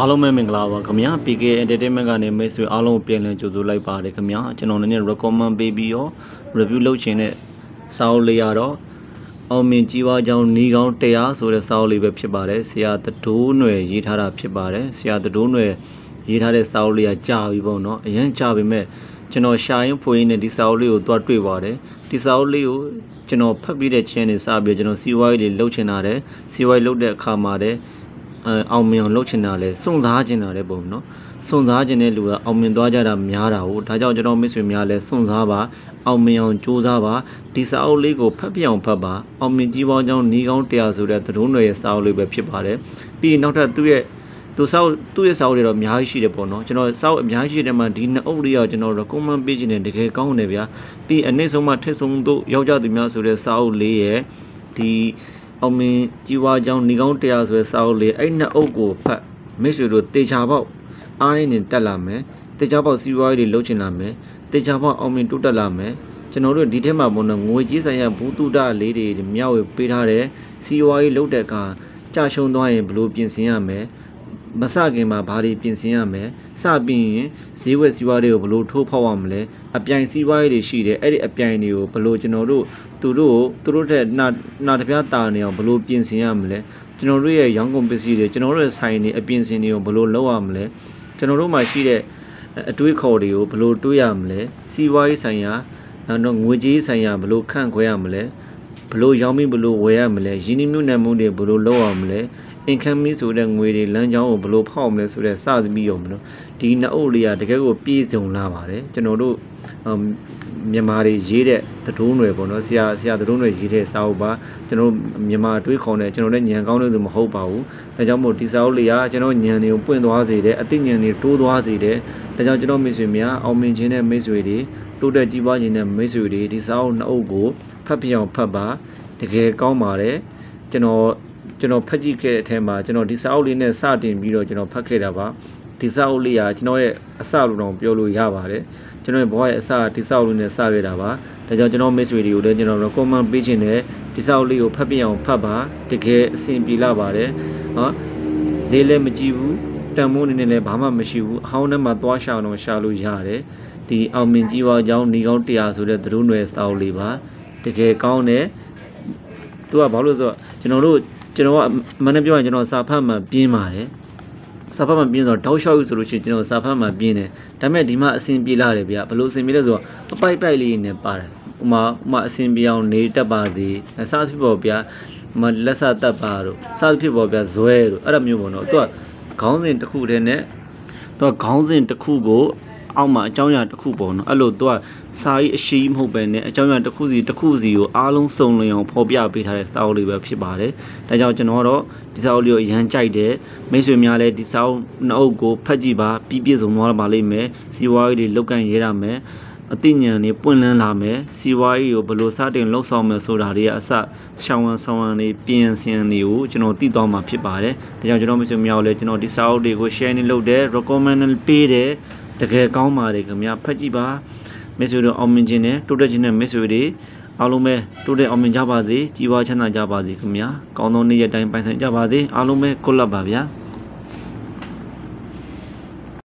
အားလုံးပဲမင်္ဂလာပါခင်ဗျာ PK Entertainment ကနေမိတ်ဆွေအားလုံးကိုပြန်လည်ကြိုဆိုလိုက်ပါတယ်ခင်ဗျာကျွန်တော်လည်း recommend ပေးပြီးရော review လုပ်ခြင်းနဲ့စာအုပ်လေးရတော့အောင်မြင်ကြီးပွားကြောင်းဤကောင်းတရားဆိုတဲ့စာအုပ်လေးပဲဖြစ်ပါတယ်ဆရာတတိုးနွယ်ရေးထားတာဖြစ်ပါတယ်ဆရာတတိုးနွယ်ရေးထားတဲ့စာအုပ်လေးကကြာပြီပေါ့နော်အရင်ကြာပြီမဲ့ကျွန်တော်ရှာရင်းဖွေရင်းနဲ့ဒီစာအုပ်လေးကိုသွားတွေ့ပါတယ်ဒီစာအုပ်လေးကိုကျွန်တော်ဖတ်ပြီးတဲ့ချင်းနေစပြီးကျွန်တော်စီဝိုင်းလေးလှုပ်ချင်တာတယ်စီဝိုင်းလှုပ်တဲ့အခါမှာတဲ့ အောင်မြင်အောင်လုပ်ချင်တာလဲစွန့်စားချင်တာလဲပုံနော်စွန့်စားခြင်းတဲ့လူကအောင်မြင်သွားကြတာများတာဟုတ်ဒါကြောင့်ကျွန်တော်မိတ်ဆွေများလဲစွန့်စားပါအောင်မြင်အောင်ကြိုးစားပါဒီစာအုပ်လေးကိုဖတ်ပြအောင်ဖတ်ပါအောင်မြင်ကြီးပေါင်းကြောင်းဤကောင်းတရားဆိုတဲ့သတင်းတွေရဲ့စာအုပ်လေးပဲဖြစ်ပါတယ်ပြီးနောက်ထပ်သူ့ရဲ့သူစောက်သူ့ရဲ့စာအုပ်တွေတော့အများကြီးရှိတယ်ပေါ့နော်ကျွန်တော်စောက်အများကြီးရှိတယ်မှာဒီနှစ်အုပ်လေးကကျွန်တော် recommend ပေးခြင်းနဲ့တကယ်ကောင်းတယ်ဗျာပြီးအနည်းဆုံးမှထက်ဆုံးတို့ရောက်ကြသူများဆိုတဲ့စာအုပ်လေးရဲ့ဒီ အောင်မင်းကြီးဝါကြောင်းဏီကောင်းတရားဆိုတဲ့စာအုပ်လေးအဲ့နှစ်အုပ်ကိုဖတ်မိတ်ဆွေတို့တေချာပေါက်အားရင်းနဲ့တက်လာမယ်တေချာပေါက်စီးပွားရေးတွေလုပ်ချင်လာမယ်တေချာပေါက်အောင်မင်းတိုးတက်လာမယ်ကျွန်တော်တို့ဒီထဲမှာဘုံတော့ငွေကြီးဆိုင်ရာဘူးတုဒလေးတွေမြောက်ဝေပေးထားတဲ့စီးပွားရေးလုပ်တဲ့အခါကြာရှုံးသွားရင်ဘယ်လိုပြင်ဆင်ရမလဲမစခင်မှာဘာတွေပြင်ဆင်ရမလဲစပြီးရင်ဈေးဝယ်စီးပွားတွေကိုဘယ်လိုထိုးဖောက်ရမလဲ အပြိုင်စီးပွားရေးတွေရှိတယ်အဲ့ဒီအပြိုင်တွေကိုဘယ်လိုကျွန်တော်တို့သူတို့သူတို့တဲ့နာနာတပြားတာနေအောင်ဘယ်လိုပြင်ဆင်ရမလဲကျွန်တော်တို့ရဲ့ရောင်းကုန်ပစ္စည်းတွေကျွန်တော်တို့ရဲ့ဆိုင်တွေအပြင်ဆင်တွေကိုဘယ်လိုလုပ်ရမလဲကျွန်တော်တို့မှာရှိတဲ့အတွေးခေါ်တွေကိုဘယ်လိုတွေးရမလဲစီးပွားရေးဆိုင်ရာနောက်တော့ငွေကြေးဆိုင်ရာဘယ်လိုခန့်ခွဲရမလဲဘယ်လိုရောင်းပြီးဘယ်လိုဝယ်ရမလဲရင်းနှီးမြှုပ်နှံမှုတွေဘယ်လိုလုပ်ရမလဲ income ဆိုတဲ့ငွေတွေလမ်းကြောင်းကိုဘယ်လိုဖောက်မလဲဆိုတဲ့စသဖြင့်ရောမလို့ ဒီနှစ်အုပ်လေးကတကယ်ကိုပြည့်စုံလာပါတယ်ကျွန်တော်တို့မြန်မာတွေရေးတဲ့သတုံးတွေပေါ့နော်ဆရာဆရာသတုံးတွေရေးတဲ့စာအုပ်ပါကျွန်တော်မြန်မာတွေးခေါ်နေကျွန်တော်လည်းညံကောင်းလို့ဆိုမဟုတ်ပါဘူးဒါကြောင့်မို့ဒီစာအုပ်လေးကကျွန်တော်ညံတွေကိုပွင့်သွားစေတယ်အသိဉာဏ်တွေတိုးသွားစေတယ်ဒါကြောင့်ကျွန်တော်မိတ်ဆွေများအောင်မြင်ခြင်းတဲ့မိတ်ဆွေတွေတိုးတက်ကြီးပွားခြင်းတဲ့မိတ်ဆွေတွေဒီစာအုပ်နှစ်အုပ်ကိုဖတ်ပြအောင်ဖတ်ပါတကယ်ကောင်းပါတယ်ကျွန်တော်ကျွန်တော်ဖတ်ကြည့်ခဲ့တဲ့အထက်မှာကျွန်တော်ဒီစာအုပ်လေးနဲ့စတင်ပြီးတော့ကျွန်တော်ဖတ်ခဲ့တာပါ ဒီစာအုပ်လေးကကျွန်တော်ရဲ့အစလိုတော့ပြောလို့ရပါတယ်ကျွန်တော်ရဲ့ဘဝရဲ့အစဒီစာအုပ်လေးနဲ့စခဲ့တာပါဒါကြောင့်ကျွန်တော်မိတ်ဆွေတွေကိုလည်းကျွန်တော် recommend ပေးခြင်းနဲ့ဒီစာအုပ်လေးကိုဖတ်ပြအောင်ဖတ်ပါတကယ်အဆင်ပြေလာပါတယ်ဟောဈေးလည်းမကြည့်ဘူးတန်မိုးနေနဲ့လည်းဘာမှမရှိဘူးအဟောင်းထဲမှာသွားရှာတော့ရှာလို့ရတယ်ဒီအောင်မြင်ကြီးဝါကြောင်းဏီကောင်းတရားဆိုတဲ့သရုံးနယ်စာအုပ်လေးပါတကယ်ကောင်းတယ်သူကဘာလို့ဆိုတော့ကျွန်တော်တို့ကျွန်တော်ကမနေ့ပြောရင်ကျွန်တော်စာဖတ်မှပြင်းပါတယ် စာဖတ်မှပြင်းဆိုတော့တောက်လျှောက်ယူဆိုလို့ရှိရင်ကျွန်တော်စာဖတ်မှပြင်းတယ်ဒါပေမဲ့ဒီမှာအဆင်ပြေလာတယ်ဗျဘလို့အဆင်ပြေလဲဆိုတော့အပိုက်ပိုက်လေးနဲ့ပါတယ်ဥမာဥမာအဆင်ပြေအောင်နေတက်ပါစေအစားဖြစ်ပေါ်ဗျမလက်စတက်ပါတို့စားဖြစ်ပေါ်ဗျဇွဲတို့အဲ့လိုမျိုးပေါ့နော်သူကခေါင်းစဉ်တစ်ခုတည်းနဲ့သူကခေါင်းစဉ်တစ်ခုကိုအောက်မှာအကြောင်းအရာတစ်ခုပေါ့နော်အဲ့လိုသူကစာရေးအရှိမဟုတ်ပဲနဲ့အကြောင်းအရာတစ်ခုစီတစ်ခုစီကိုအားလုံးစုံလင်အောင်ဖော်ပြပေးထားတဲ့စာအုပ်လေးပဲဖြစ်ပါတယ်။ဒါကြောင့်ကျွန်တော်တော့ ဒီစာအုပ်လေးကိုအရန်ကြိုက်တယ်။မိတ်ဆွေများလည်းဒီစာအုပ်နှုတ်ကိုဖတ်ကြည့်ပါပြီးပြည့်စုံသွားပါလိမ့်မယ်။စီဝါရေးတွေလောက်ကန်ရဲရမယ်။အသိဉာဏ်တွေပွင့်လန်းလာမယ်။စီဝါရေးကိုဘယ်လိုစတင်လှုပ်ဆောင်မယ်ဆိုတာတွေကအစရှောင်းဝန်ဆောင်ဝန်တွေပြင်ဆင်တွေကိုကျွန်တော်သိသွားမှာဖြစ်ပါတယ်။ဒါကြောင့်ကျွန်တော်မိတ်ဆွေများလည်းကျွန်တော်ဒီစာအုပ်တွေကို share နေလုပ်တယ် recommend ပေးတယ်တကယ်ကောင်းပါတယ်ခင်ဗျာဖတ်ကြည့်ပါမိတ်ဆွေတို့အောင်မြင်ခြင်းနဲ့တိုးတက်ခြင်းနဲ့မိတ်ဆွေတွေ အားလုံးပဲတိုးတက်အောင်မြင်ကြပါစေကြီးပွားချမ်းသာကြပါစေခင်ဗျာကောင်းသောနေ့ရက်တိုင်းပိုင်ဆိုင်ကြပါစေအားလုံးပဲကိုလပ်ပါဗျာ